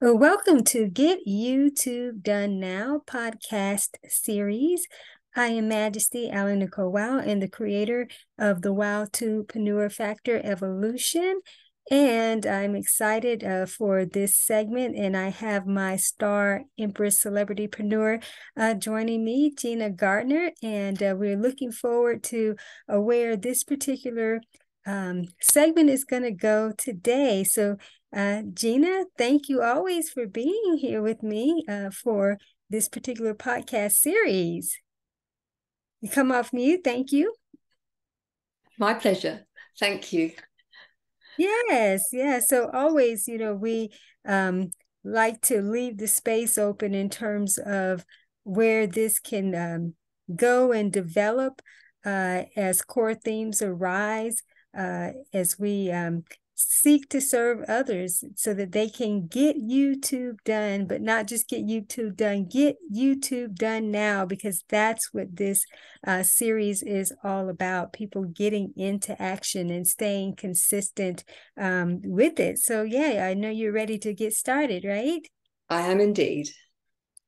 Well, welcome to Get YouTube Done Now podcast series. I am Majesty Ali Nicole Wow and the creator of the Wow YouTube-preneur Factor Evolution. And I'm excited uh, for this segment. And I have my star Empress Celebritypreneur uh, joining me, Gina Gardiner. And uh, we're looking forward to uh, where this particular um, segment is going to go today. So uh, Gina, thank you always for being here with me uh, for this particular podcast series. You come off mute. Thank you. My pleasure. Thank you. Yes, yeah. So always, you know, we um, like to leave the space open in terms of where this can um, go and develop uh, as core themes arise, uh, as we um, seek to serve others so that they can get YouTube done, but not just get YouTube done, get YouTube done now, because that's what this uh, series is all about people getting into action and staying consistent um, with it. So, yeah, I know you're ready to get started, right? I am indeed.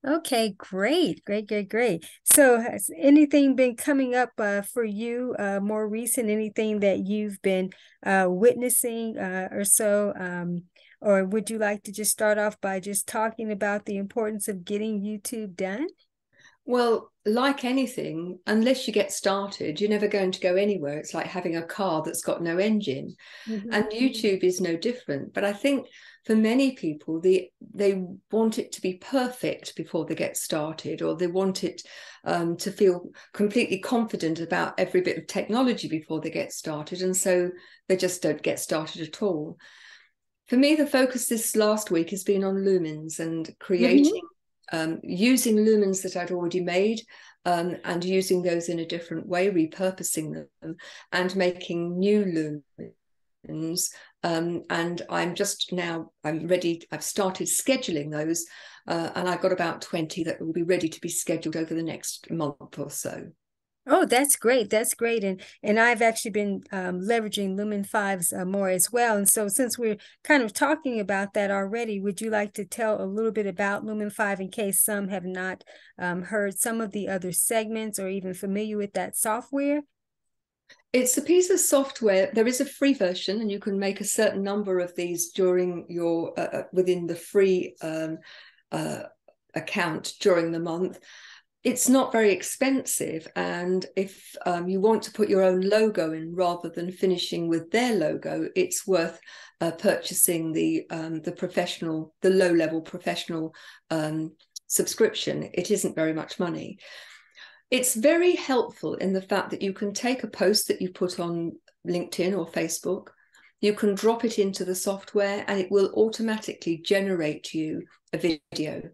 Okay, great, great, great, great. So, has anything been coming up uh, for you uh, more recent? Anything that you've been uh, witnessing uh, or so? Um, or would you like to just start off by just talking about the importance of getting YouTube done? Well, like anything, unless you get started, you're never going to go anywhere. It's like having a car that's got no engine. Mm-hmm. And YouTube is no different. But I think for many people, the, they want it to be perfect before they get started, or they want it um, to feel completely confident about every bit of technology before they get started. And so they just don't get started at all. For me, the focus this last week has been on lumens and creating. Mm-hmm um, using lumens that I'd already made um, and using those in a different way, repurposing them and making new lumens. Um, and I'm just now, I'm ready, I've started scheduling those uh, and I've got about 20 that will be ready to be scheduled over the next month or so. Oh, that's great. That's great. And and I've actually been um, leveraging Lumen 5s uh, more as well. And so since we're kind of talking about that already, would you like to tell a little bit about Lumen 5 in case some have not um, heard some of the other segments or even familiar with that software? It's a piece of software. There is a free version, and you can make a certain number of these during your uh, uh within the free um, uh, account during the month it's not very expensive. And if um, you want to put your own logo in rather than finishing with their logo, it's worth uh, purchasing the um, the professional, the low level professional um, subscription. It isn't very much money. It's very helpful in the fact that you can take a post that you put on LinkedIn or Facebook, you can drop it into the software, and it will automatically generate you a video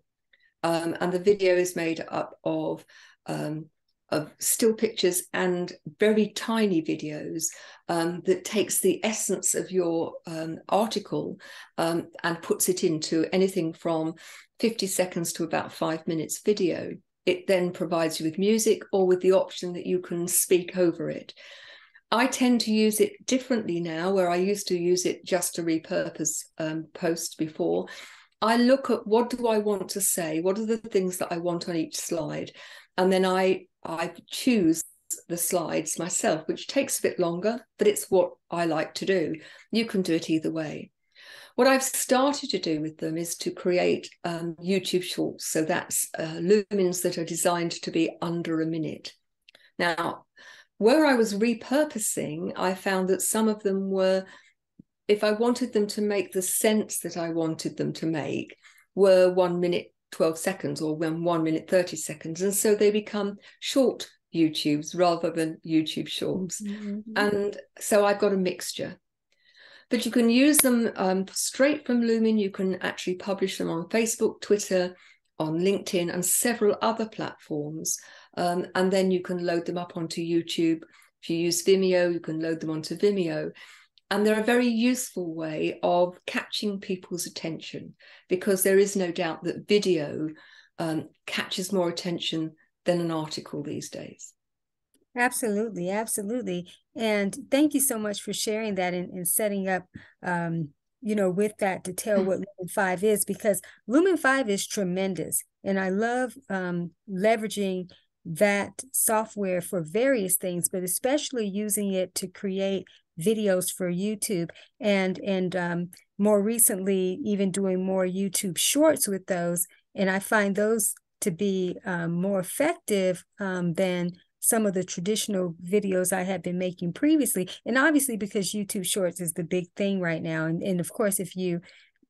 um, and the video is made up of um, of still pictures and very tiny videos um, that takes the essence of your um, article um, and puts it into anything from 50 seconds to about five minutes video. It then provides you with music or with the option that you can speak over it. I tend to use it differently now, where I used to use it just to repurpose um, posts before. I look at what do I want to say, what are the things that I want on each slide, and then I I choose the slides myself, which takes a bit longer, but it's what I like to do. You can do it either way. What I've started to do with them is to create um, YouTube shorts. So that's uh, lumens that are designed to be under a minute. Now, where I was repurposing, I found that some of them were if I wanted them to make the sense that I wanted them to make, were one minute 12 seconds or when one minute 30 seconds. And so they become short YouTubes rather than YouTube shorts. Mm-hmm. And so I've got a mixture. But you can use them um, straight from Lumen. You can actually publish them on Facebook, Twitter, on LinkedIn, and several other platforms. Um, and then you can load them up onto YouTube. If you use Vimeo, you can load them onto Vimeo and they're a very useful way of catching people's attention because there is no doubt that video um, catches more attention than an article these days. Absolutely, absolutely. And thank you so much for sharing that and, and setting up um, you know, with that to tell what Lumen 5 is because Lumen 5 is tremendous. And I love um, leveraging that software for various things, but especially using it to create videos for YouTube and and um, more recently even doing more YouTube shorts with those. And I find those to be um, more effective um, than some of the traditional videos I had been making previously. And obviously, because YouTube Shorts is the big thing right now. And, and of course, if you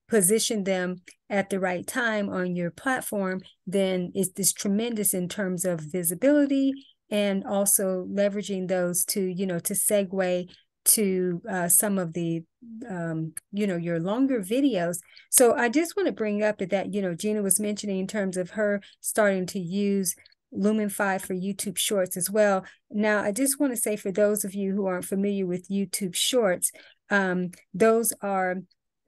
position them at the right time on your platform, then it's this tremendous in terms of visibility and also leveraging those to, you know, to segue to uh, some of the um, you know your longer videos so i just want to bring up that you know gina was mentioning in terms of her starting to use lumen 5 for youtube shorts as well now i just want to say for those of you who aren't familiar with youtube shorts um, those are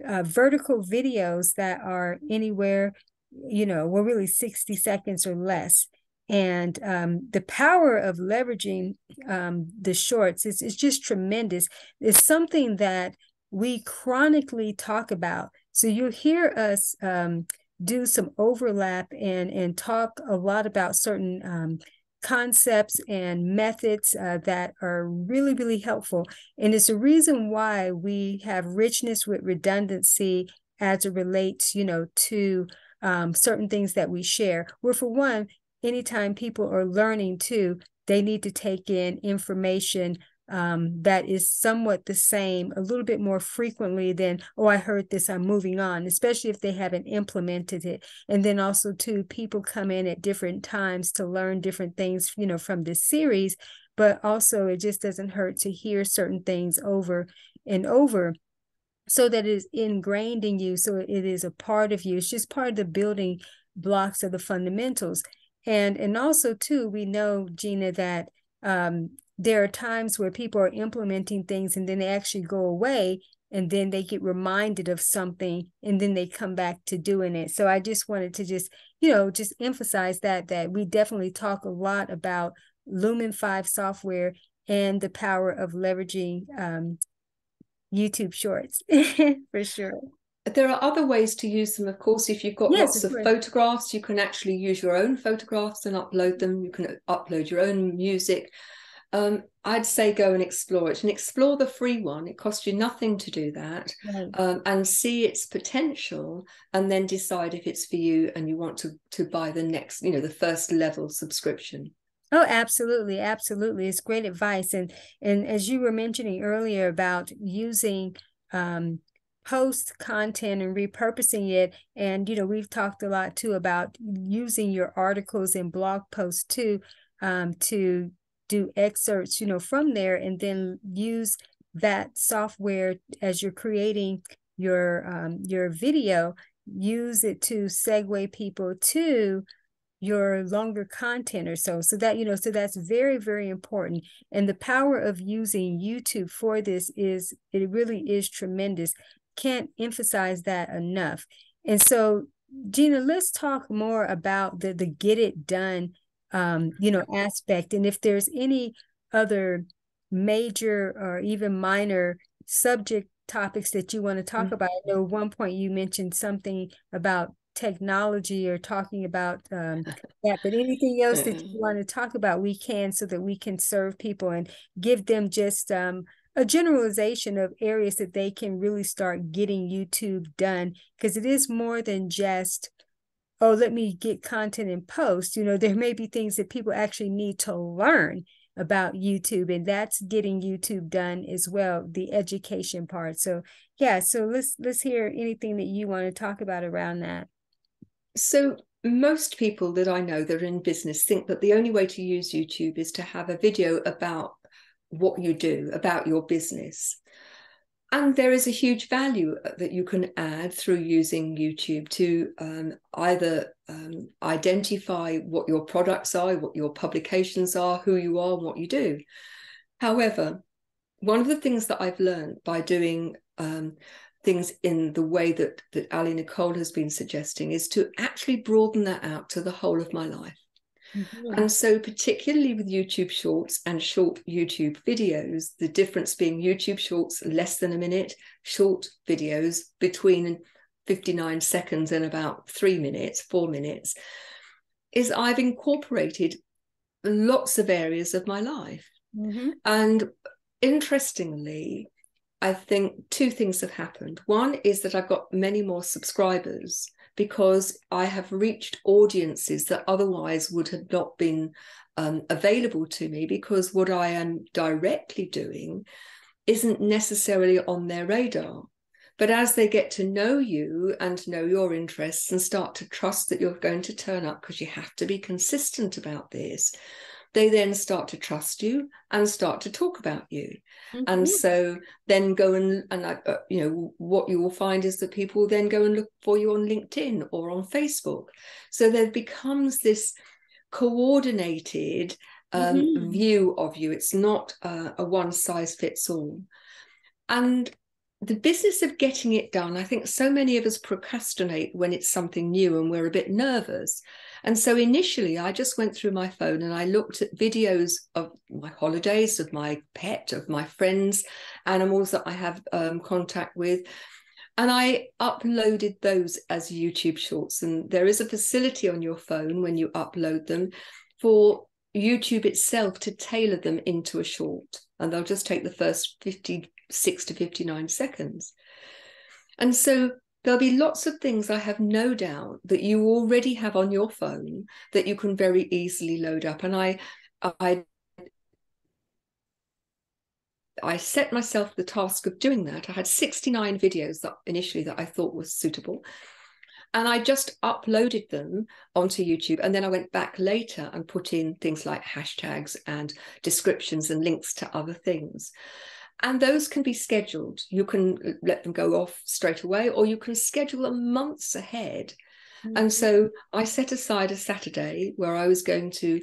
uh, vertical videos that are anywhere you know well really 60 seconds or less and um, the power of leveraging um, the shorts is, is just tremendous. It's something that we chronically talk about. So you hear us um, do some overlap and and talk a lot about certain um, concepts and methods uh, that are really really helpful. And it's a reason why we have richness with redundancy as it relates, you know, to um, certain things that we share. Where for one, anytime people are learning too, they need to take in information um, that is somewhat the same a little bit more frequently than oh i heard this i'm moving on especially if they haven't implemented it. And then also too people come in at different times to learn different things you know from this series but also it just doesn't hurt to hear certain things over and over so that it is ingrained in you so it is a part of you. It's just part of the building blocks of the fundamentals. And and also too we know gina that um, there are times where people are implementing things and then they actually go away and then they get reminded of something and then they come back to doing it so i just wanted to just you know just emphasize that that we definitely talk a lot about lumen 5 software and the power of leveraging um, youtube shorts for sure there are other ways to use them, of course. If you've got yes, lots of, of photographs, you can actually use your own photographs and upload them. You can upload your own music. Um, I'd say go and explore it and explore the free one. It costs you nothing to do that right. um, and see its potential and then decide if it's for you and you want to to buy the next, you know, the first level subscription. Oh, absolutely, absolutely. It's great advice. And and as you were mentioning earlier about using um, post content and repurposing it and you know we've talked a lot too about using your articles and blog posts too um, to do excerpts you know from there and then use that software as you're creating your um, your video use it to segue people to your longer content or so so that you know so that's very very important and the power of using youtube for this is it really is tremendous can't emphasize that enough. And so, Gina, let's talk more about the the get it done, um, you know, aspect, and if there's any other major or even minor subject topics that you want to talk mm-hmm. about. I know one point you mentioned something about technology or talking about um, that, but anything else that you want to talk about, we can so that we can serve people and give them just um, a generalization of areas that they can really start getting YouTube done because it is more than just oh let me get content and post you know there may be things that people actually need to learn about YouTube and that's getting YouTube done as well the education part so yeah so let's let's hear anything that you want to talk about around that so most people that I know that are in business think that the only way to use YouTube is to have a video about what you do, about your business. And there is a huge value uh, that you can add through using YouTube to um, either um, identify what your products are, what your publications are, who you are, and what you do. However, one of the things that I've learned by doing um, things in the way that that Ali Nicole has been suggesting is to actually broaden that out to the whole of my life. Mm-hmm. And so, particularly with YouTube shorts and short YouTube videos, the difference being YouTube shorts less than a minute, short videos between 59 seconds and about three minutes, four minutes, is I've incorporated lots of areas of my life. Mm-hmm. And interestingly, I think two things have happened. One is that I've got many more subscribers because I have reached audiences that otherwise would have not been um, available to me because what I am directly doing isn't necessarily on their radar. But as they get to know you and know your interests and start to trust that you're going to turn up because you have to be consistent about this, they then start to trust you and start to talk about you mm-hmm. and so then go and and uh, you know what you will find is that people then go and look for you on linkedin or on facebook so there becomes this coordinated um, mm-hmm. view of you it's not uh, a one size fits all and the business of getting it done, I think so many of us procrastinate when it's something new and we're a bit nervous. And so initially, I just went through my phone and I looked at videos of my holidays, of my pet, of my friends, animals that I have um, contact with. And I uploaded those as YouTube shorts. And there is a facility on your phone when you upload them for YouTube itself to tailor them into a short. And they'll just take the first 56 to 59 seconds. And so there'll be lots of things I have no doubt that you already have on your phone that you can very easily load up. And I, I, I set myself the task of doing that. I had 69 videos that initially that I thought was suitable. And I just uploaded them onto YouTube. And then I went back later and put in things like hashtags and descriptions and links to other things and those can be scheduled. You can let them go off straight away, or you can schedule them months ahead. Mm-hmm. And so I set aside a Saturday where I was going to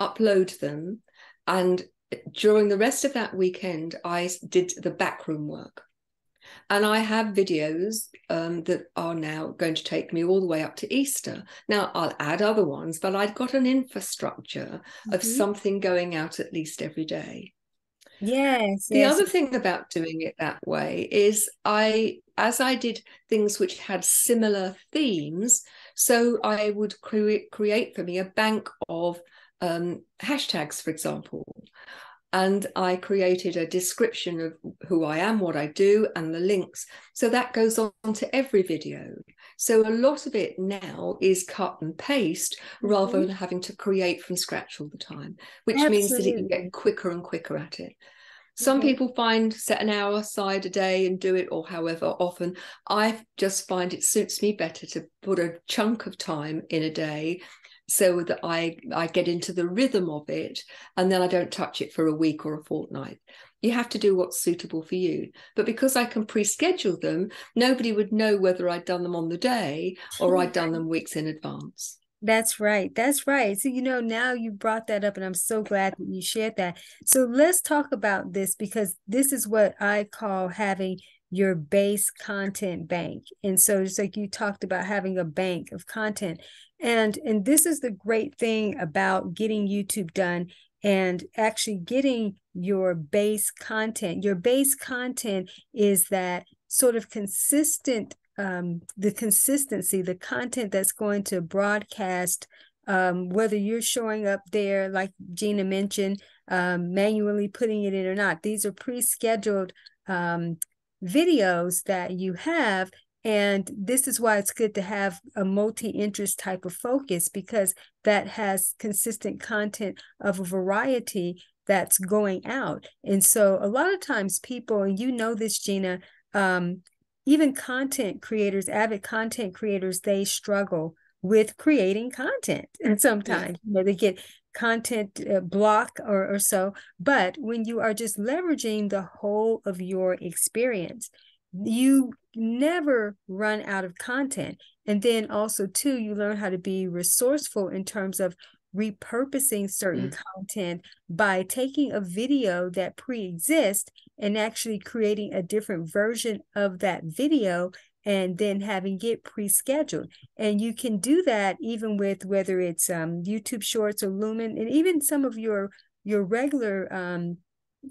upload them. And during the rest of that weekend, I did the backroom work. And I have videos um, that are now going to take me all the way up to Easter. Now, I'll add other ones, but I've got an infrastructure mm-hmm. of something going out at least every day. Yes. The yes. other thing about doing it that way is I, as I did things which had similar themes, so I would create create for me a bank of um, hashtags, for example. And I created a description of who I am, what I do, and the links. So that goes on to every video. So a lot of it now is cut and paste rather mm-hmm. than having to create from scratch all the time, which Absolutely. means that you can get quicker and quicker at it. Some mm-hmm. people find set an hour aside a day and do it, or however often. I just find it suits me better to put a chunk of time in a day so that I, I get into the rhythm of it and then I don't touch it for a week or a fortnight. You have to do what's suitable for you. But because I can pre schedule them, nobody would know whether I'd done them on the day or I'd done them weeks in advance. That's right. That's right. So, you know, now you brought that up, and I'm so glad that you shared that. So, let's talk about this because this is what I call having your base content bank. And so, just like you talked about having a bank of content. And and this is the great thing about getting YouTube done and actually getting your base content. Your base content is that sort of consistent um, the consistency, the content that's going to broadcast, um, whether you're showing up there, like Gina mentioned, um, manually putting it in or not. These are pre scheduled um, videos that you have and this is why it's good to have a multi interest type of focus because that has consistent content of a variety that's going out. And so a lot of times people, and you know this, Gina, um, even content creators, avid content creators, they struggle with creating content. And sometimes you know, they get content uh, block or, or so. But when you are just leveraging the whole of your experience, you never run out of content. And then also, too, you learn how to be resourceful in terms of repurposing certain mm. content by taking a video that pre-exists and actually creating a different version of that video and then having it pre-scheduled. And you can do that even with whether it's um, youtube shorts or lumen and even some of your your regular um,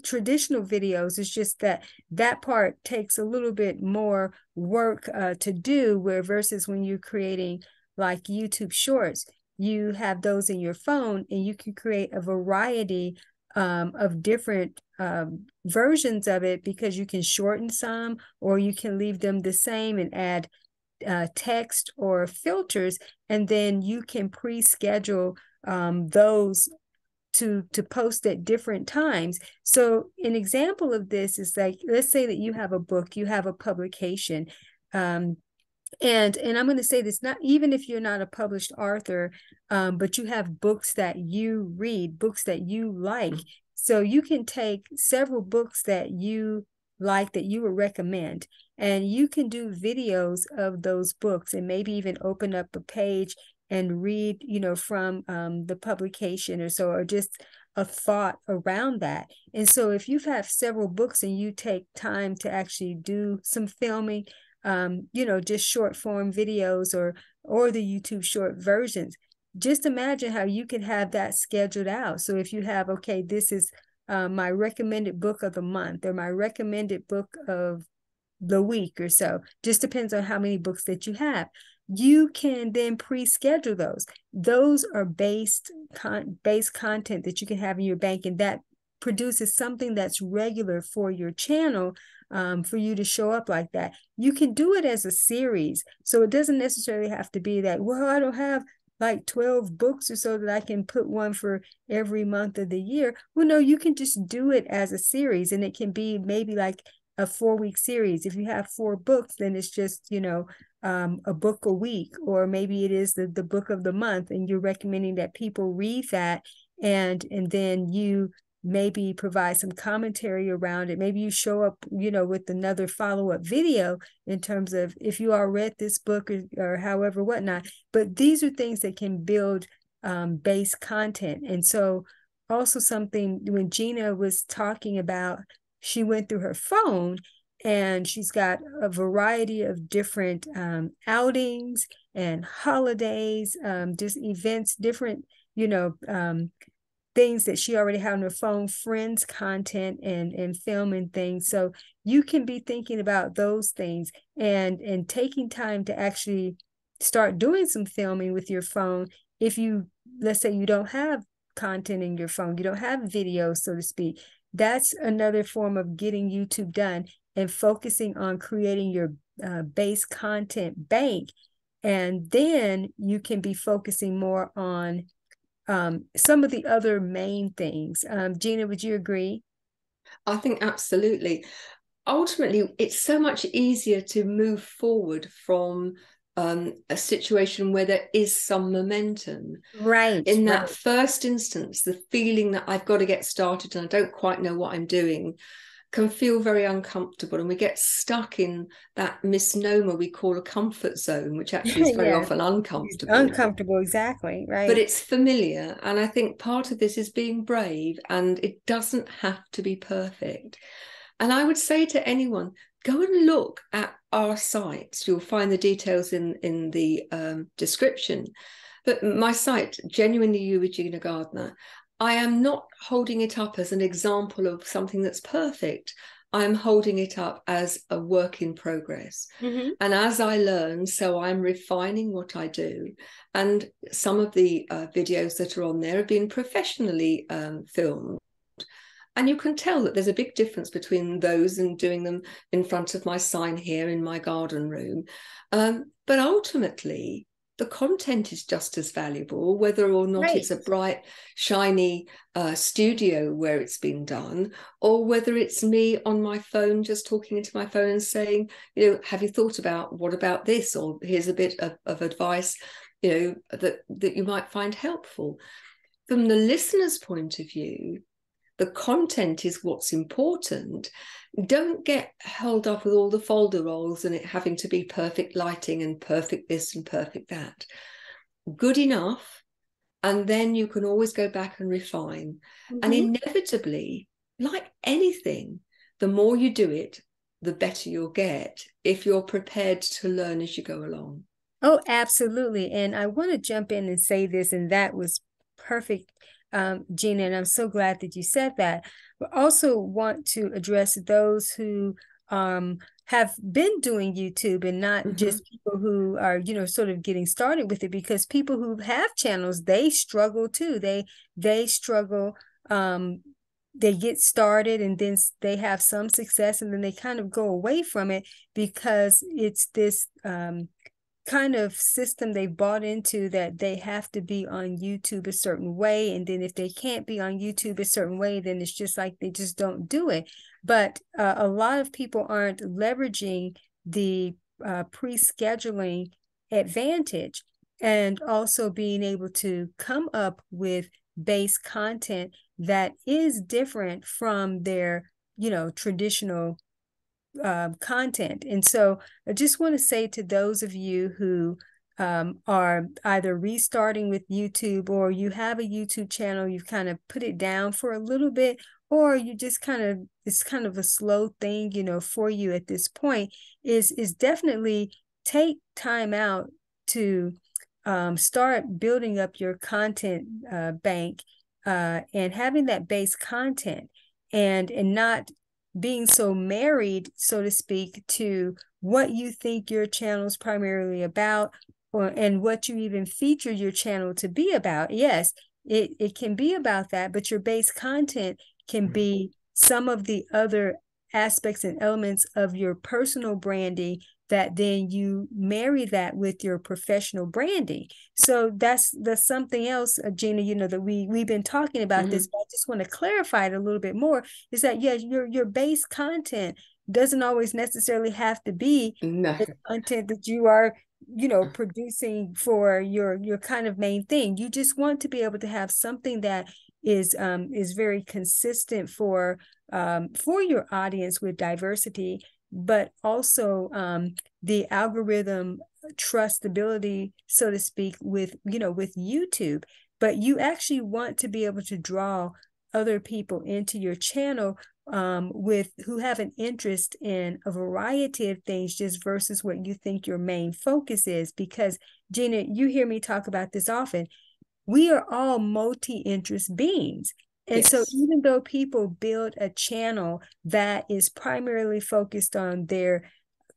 traditional videos. It's just that that part takes a little bit more work uh, to do where versus when you're creating like youtube shorts you have those in your phone and you can create a variety um, of different um, versions of it because you can shorten some or you can leave them the same and add uh, text or filters and then you can pre-schedule um, those to to post at different times. So an example of this is like let's say that you have a book you have a publication um, and and i'm going to say this not even if you're not a published author um, but you have books that you read books that you like so you can take several books that you like that you would recommend and you can do videos of those books and maybe even open up a page and read you know from um, the publication or so or just a thought around that. And so if you have several books and you take time to actually do some filming um, you know, just short form videos or or the YouTube short versions. Just imagine how you could have that scheduled out. So if you have, okay, this is uh, my recommended book of the month or my recommended book of the week or so, just depends on how many books that you have. You can then pre-schedule those. Those are based con- based content that you can have in your bank, and that produces something that's regular for your channel um, for you to show up like that. You can do it as a series. So it doesn't necessarily have to be that, well, I don't have like 12 books or so that I can put one for every month of the year. Well, no, you can just do it as a series and it can be maybe like a four week series. If you have four books, then it's just, you know, um, a book a week, or maybe it is the, the book of the month and you're recommending that people read that and and then you maybe provide some commentary around it. Maybe you show up, you know, with another follow up video in terms of if you all read this book or, or however, whatnot. But these are things that can build um, base content. And so, also something when Gina was talking about, she went through her phone and she's got a variety of different um, outings and holidays, um, just events, different, you know, um, things that she already had on her phone, friends content and and filming things. So you can be thinking about those things and and taking time to actually start doing some filming with your phone if you let's say you don't have content in your phone, you don't have video so to speak. That's another form of getting YouTube done and focusing on creating your uh, base content bank. And then you can be focusing more on um, some of the other main things. Um, Gina, would you agree? I think absolutely. Ultimately, it's so much easier to move forward from um, a situation where there is some momentum. Right. In that right. first instance, the feeling that I've got to get started and I don't quite know what I'm doing can feel very uncomfortable and we get stuck in that misnomer we call a comfort zone which actually is very yeah. often uncomfortable. Uncomfortable exactly right. But it's familiar and i think part of this is being brave and it doesn't have to be perfect. And i would say to anyone go and look at our sites. You'll find the details in in the um, description. But my site genuinely you with Gina Gardiner I am not holding it up as an example of something that's perfect. I'm holding it up as a work in progress. Mm-hmm. And as I learn, so I'm refining what I do. And some of the uh, videos that are on there have been professionally um, filmed. And you can tell that there's a big difference between those and doing them in front of my sign here in my garden room. Um, but ultimately, the content is just as valuable, whether or not right. it's a bright, shiny uh, studio where it's been done, or whether it's me on my phone just talking into my phone and saying, you know, have you thought about what about this? Or here's a bit of, of advice, you know, that that you might find helpful. From the listener's point of view, the content is what's important don't get held up with all the folder roles and it having to be perfect lighting and perfect this and perfect that good enough and then you can always go back and refine mm-hmm. and inevitably like anything the more you do it the better you'll get if you're prepared to learn as you go along. Oh, absolutely. And I want to jump in and say this, and that was perfect, um, Gina. And I'm so glad that you said that. But also want to address those who um, have been doing YouTube and not mm-hmm. just people who are, you know, sort of getting started with it because people who have channels, they struggle too. They they struggle um they get started and then they have some success and then they kind of go away from it because it's this um kind of system they bought into that they have to be on YouTube a certain way. And then if they can't be on YouTube a certain way, then it's just like they just don't do it. But uh, a lot of people aren't leveraging the uh, pre scheduling advantage and also being able to come up with base content that is different from their you know traditional um, content. And so I just want to say to those of you who um, are either restarting with YouTube or you have a YouTube channel, you've kind of put it down for a little bit, or you just kind of it's kind of a slow thing, you know, for you at this point, is is definitely take time out to um, start building up your content uh, bank uh, and having that base content and and not being so married, so to speak, to what you think your channel is primarily about or and what you even feature your channel to be about. Yes, it, it can be about that, but your base content can mm-hmm. be some of the other aspects and elements of your personal branding that then you marry that with your professional branding. So that's that's something else, uh, Gina. You know that we we've been talking about mm-hmm. this. I just want to clarify it a little bit more. Is that yeah, your your base content doesn't always necessarily have to be no. the content that you are you know producing for your your kind of main thing you just want to be able to have something that is um is very consistent for um for your audience with diversity but also um, the algorithm trustability, so to speak, with you know with YouTube. But you actually want to be able to draw other people into your channel um, with who have an interest in a variety of things just versus what you think your main focus is. Because gina you hear me talk about this often. We are all multi-interest beings and yes. so, even though people build a channel that is primarily focused on their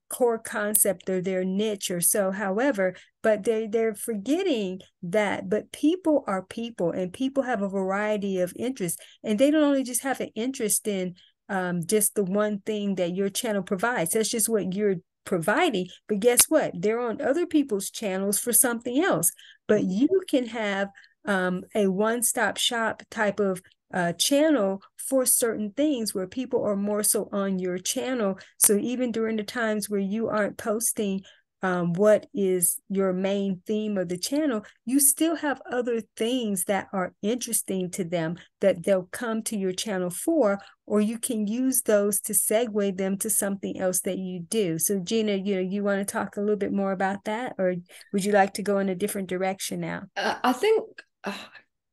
core concept or their niche or so, however, but they they're forgetting that. But people are people, and people have a variety of interests, and they don't only just have an interest in um, just the one thing that your channel provides. That's just what you're providing. But guess what? They're on other people's channels for something else. But mm-hmm. you can have um, a one-stop shop type of uh, channel for certain things where people are more so on your channel. So even during the times where you aren't posting um, what is your main theme of the channel, you still have other things that are interesting to them that they'll come to your channel for, or you can use those to segue them to something else that you do. So Gina, you know, you want to talk a little bit more about that, or would you like to go in a different direction now? Uh, I think uh,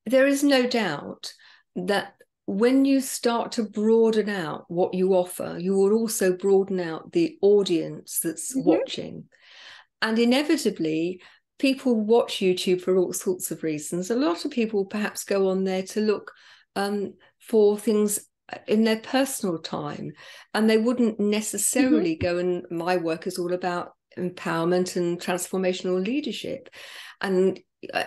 there is no doubt that when you start to broaden out what you offer, you will also broaden out the audience that's mm-hmm. watching. And inevitably, people watch YouTube for all sorts of reasons. A lot of people perhaps go on there to look um, for things in their personal time, and they wouldn't necessarily mm-hmm. go and my work is all about empowerment and transformational leadership. And uh,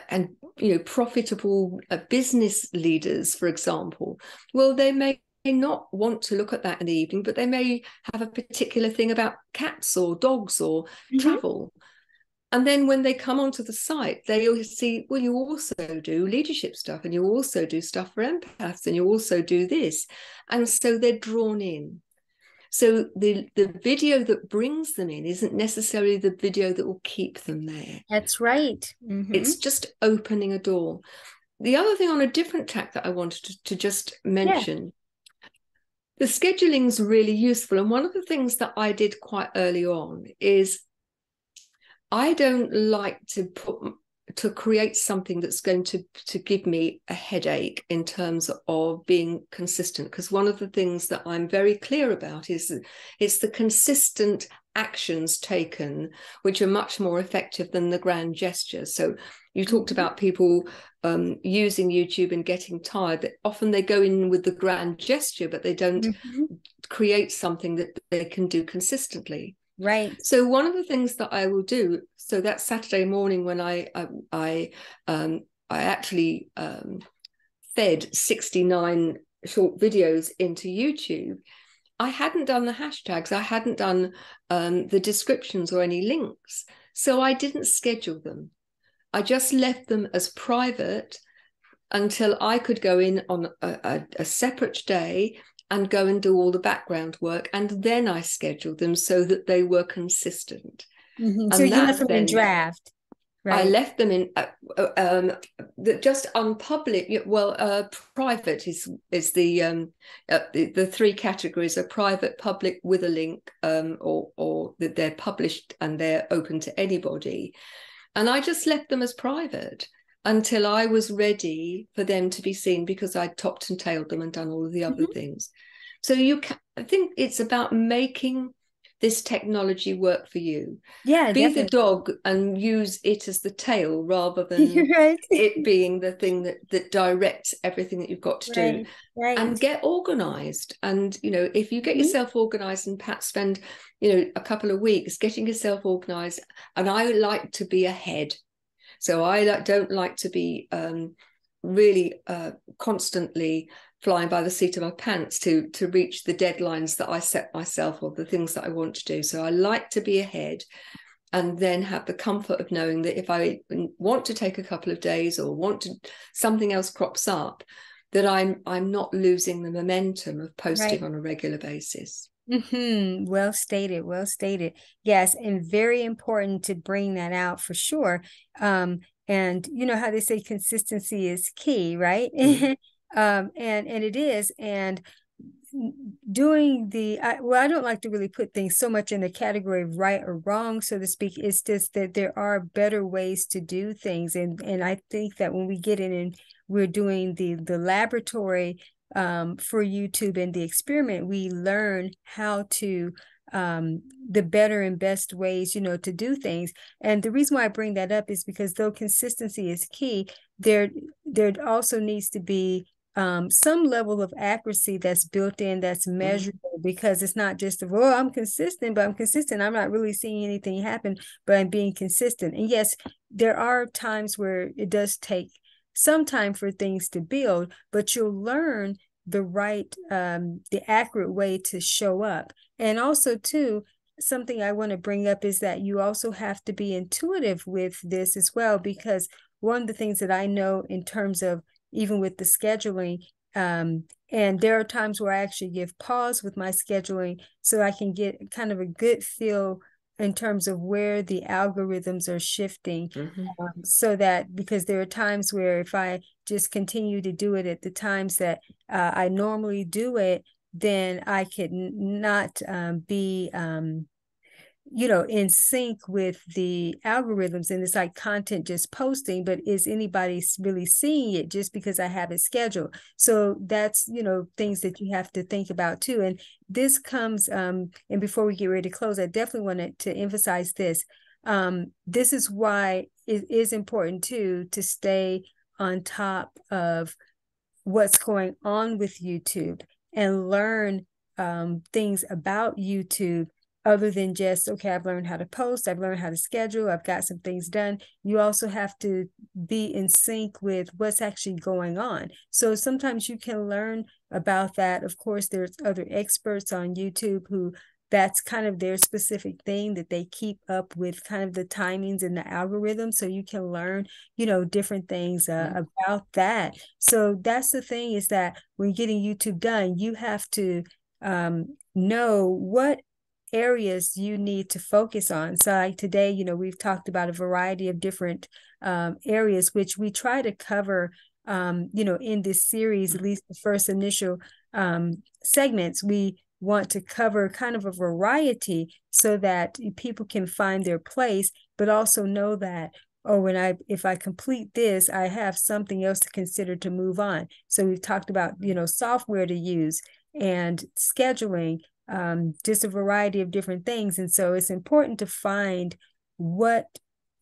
and you know profitable uh, business leaders for example well they may not want to look at that in the evening but they may have a particular thing about cats or dogs or mm-hmm. travel. And then when they come onto the site they see well you also do leadership stuff and you also do stuff for empaths and you also do this. And so they're drawn in so the the video that brings them in isn't necessarily the video that will keep them there. That's right. Mm-hmm. It's just opening a door. The other thing on a different track that I wanted to, to just mention. Yeah. The scheduling is really useful. And one of the things that I did quite early on is I don't like to put to create something that's going to to give me a headache in terms of being consistent because one of the things that I'm very clear about is it's the consistent actions taken which are much more effective than the grand gestures so you talked mm-hmm. about people um, using youtube and getting tired that often they go in with the grand gesture but they don't mm-hmm. create something that they can do consistently Right. So one of the things that I will do, so that Saturday morning when I I I, um, I actually um, fed 69 short videos into YouTube, I hadn't done the hashtags, I hadn't done um, the descriptions or any links. So I didn't schedule them. I just left them as private until I could go in on a, a, a separate day and go and do all the background work. And then I scheduled them so that they were consistent. Mm-hmm. So you left them in draft. Right. I left them in uh, um, just on public. Well, uh, private is is the, um, uh, the, the three categories are private, public with a link, um, or or that they're published and they're open to anybody. And I just left them as private until I was ready for them to be seen because I'd topped and tailed them and done all of the other mm-hmm. things. So you can, I think it's about making this technology work for you. Yeah. Be definitely. the dog and use it as the tail rather than right. it being the thing that that directs everything that you've got to right. do. Right. And get organized. And you know, if you get mm-hmm. yourself organized and perhaps spend, you know, a couple of weeks getting yourself organized. And I like to be ahead. So I don't like to be um, really uh, constantly flying by the seat of my pants to to reach the deadlines that I set myself or the things that I want to do. So I like to be ahead and then have the comfort of knowing that if I want to take a couple of days or want to something else crops up that I'm I'm not losing the momentum of posting right. on a regular basis. Mm-hmm. Well stated. Well stated. Yes, and very important to bring that out for sure. Um, and you know how they say consistency is key, right? Mm-hmm. um, and and it is. And doing the I, well, I don't like to really put things so much in the category of right or wrong, so to speak. It's just that there are better ways to do things, and and I think that when we get in and we're doing the the laboratory um, for YouTube and the experiment, we learn how to um, the better and best ways, you know, to do things. And the reason why I bring that up is because though consistency is key, there there also needs to be um, some level of accuracy that's built in that's mm-hmm. measurable mm-hmm. because it's not just of oh I'm consistent but I'm consistent I'm not really seeing anything happen but I'm being consistent and yes there are times where it does take some time for things to build, but you'll learn the right, um, the accurate way to show up. And also, too, something I want to bring up is that you also have to be intuitive with this as well, because one of the things that I know in terms of even with the scheduling, um, and there are times where I actually give pause with my scheduling so I can get kind of a good feel in terms of where the algorithms are shifting mm-hmm. um, so that because there are times where if i just continue to do it at the times that uh, i normally do it then i could not um, be um, you know in sync with the algorithms and it's like content just posting but is anybody really seeing it just because i have it scheduled? So that's you know things that you have to think about too and this comes um and before we get ready to close i definitely wanted to emphasize this um this is why it is important too to stay on top of what's going on with youtube and learn um, things about youtube other than just okay i've learned how to post i've learned how to schedule i've got some things done you also have to be in sync with what's actually going on. So sometimes you can learn about that. Of course there's other experts on youtube who that's kind of their specific thing that they keep up with kind of the timings and the algorithm. So you can learn you know different things uh, mm-hmm. about that. So that's the thing is that when getting youtube done you have to um, know what areas you need to focus on. So like today, you know, we've talked about a variety of different um, areas, which we try to cover, um, you know, in this series, at least the first initial um, segments, we want to cover kind of a variety so that people can find their place, but also know that oh when i if i complete this i have something else to consider to move on so we've talked about you know software to use and scheduling um, just a variety of different things. And so it's important to find what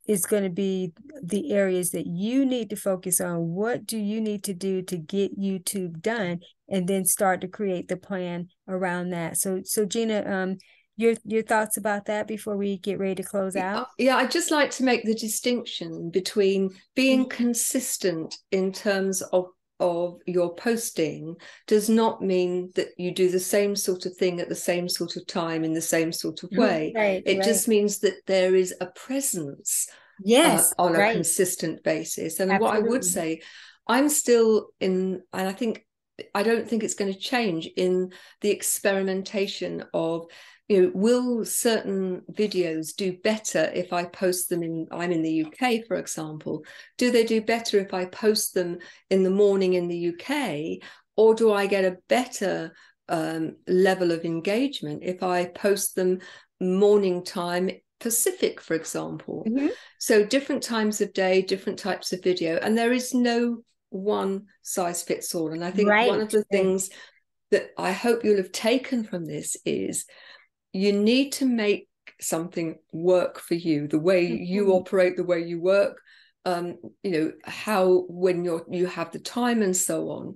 is going to be the areas that you need to focus on. What do you need to do to get youtube done? And then start to create the plan around that. So so gina um your your thoughts about that before we get ready to close out? yeah i'd just like to make the distinction between being mm-hmm. consistent in terms of of your posting does not mean that you do the same sort of thing at the same sort of time in the same sort of mm-hmm. way right, it right. just means that there is a presence uh, yes uh, on a consistent basis and Absolutely. what i would say i'm still in and i think i don't think it's going to change in the experimentation of you know, will certain videos do better if I post them in, I'm in the UK, for example, do they do better if I post them in the morning in the UK? Or do I get a better um, level of engagement if I post them morning time Pacific, for example? Mm-hmm. So different times of day, different types of video, and there is no one size fits all. And I think right. one of the things that I hope you'll have taken from this is you need to make something work for you the way mm-hmm. you operate the way you work um you know how when you're you have the time and so on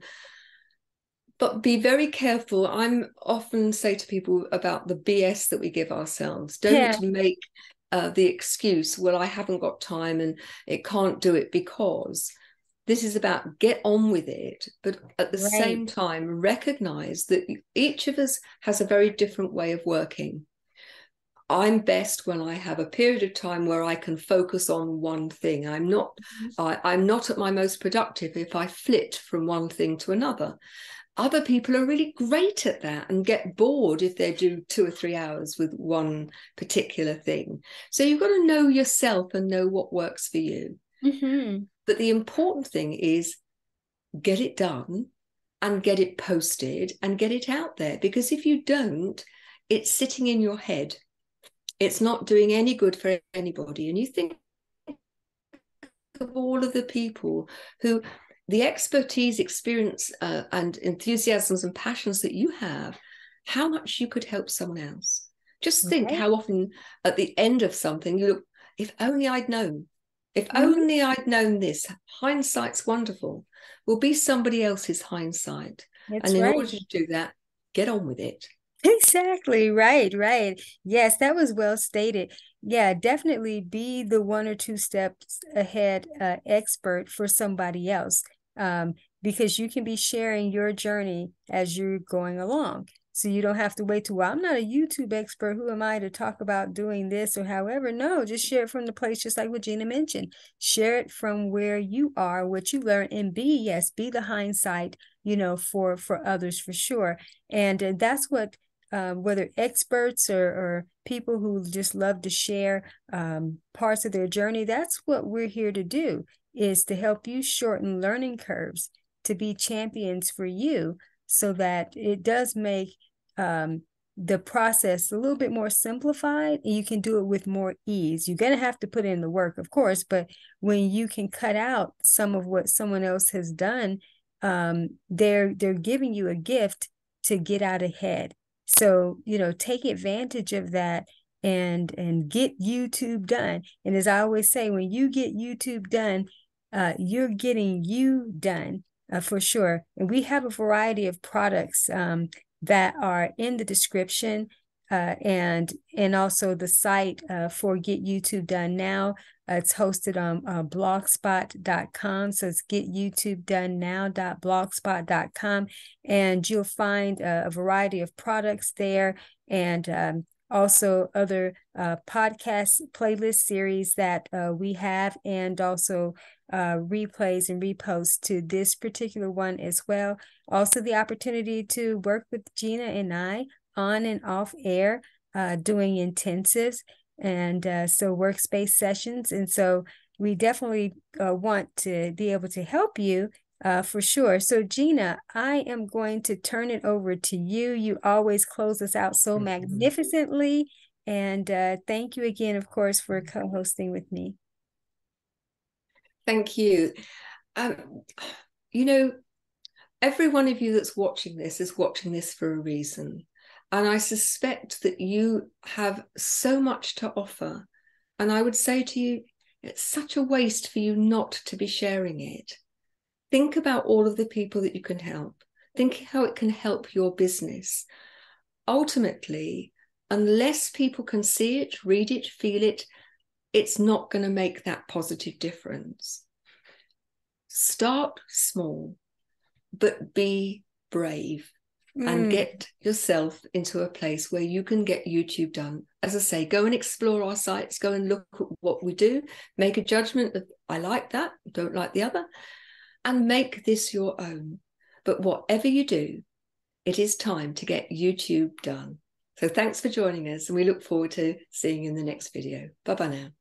but be very careful i'm often say to people about the bs that we give ourselves don't yeah. make uh, the excuse well i haven't got time and it can't do it because this is about get on with it but at the right. same time recognize that each of us has a very different way of working i'm best when i have a period of time where i can focus on one thing i'm not mm-hmm. I, am not at my most productive if i flit from one thing to another other people are really great at that and get bored if they do two or three hours with one particular thing so you've got to know yourself and know what works for you mm-hmm. But the important thing is get it done and get it posted and get it out there. Because if you don't, it's sitting in your head. It's not doing any good for anybody. And you think of all of the people who the expertise, experience, uh, and enthusiasms and passions that you have, how much you could help someone else. Just think okay. how often at the end of something you look, if only I'd known, if only I'd known this, hindsight's wonderful, will be somebody else's hindsight. That's and in right. order to do that, get on with it. Exactly. Right. Right. Yes, that was well stated. Yeah, definitely be the one or two steps ahead uh, expert for somebody else um, because you can be sharing your journey as you're going along. So you don't have to wait to, well, I'm not a YouTube expert. Who am I to talk about doing this or however? No, just share it from the place, just like what Gina mentioned. Share it from where you are, what you learn, and be, yes, be the hindsight, you know, for for others for sure. And, and that's what um, whether experts or, or people who just love to share um, parts of their journey, that's what we're here to do, is to help you shorten learning curves, to be champions for you so that it does make um, the process a little bit more simplified and you can do it with more ease. You're going to have to put in the work, of course, but when you can cut out some of what someone else has done, um, they're they're giving you a gift to get out ahead. So, you know, take advantage of that and and get YouTube done. And as I always say, when you get YouTube done, uh, you're getting you done uh, for sure. And we have a variety of products um, that are in the description uh, and and also the site uh, for Get YouTube Done Now. Uh, it's hosted on uh, blogspot.com. So it's getyoutubedonenow.blogspot.com. And you'll find uh, a variety of products there and um, also other uh, podcast playlist series that uh, we have, and also uh, replays and reposts to this particular one as well. Also, the opportunity to work with Gina and I on and off air, uh, doing intensives and uh, so workspace sessions. And so we definitely uh, want to be able to help you uh, for sure. So, Gina, I am going to turn it over to you. You always close us out so magnificently. And uh, thank you again, of course, for co hosting with me. Thank you. Um, you know, every one of you that's watching this is watching this for a reason. And I suspect that you have so much to offer. And I would say to you, it's such a waste for you not to be sharing it. Think about all of the people that you can help. Think how it can help your business. Ultimately, unless people can see it, read it, feel it, it's not going to make that positive difference. Start small, but be brave mm. and get yourself into a place where you can get YouTube done. As I say, go and explore our sites, go and look at what we do, make a judgment of I like that, don't like the other, and make this your own. But whatever you do, it is time to get YouTube done. So thanks for joining us, and we look forward to seeing you in the next video. Bye bye now.